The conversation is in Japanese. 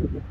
何?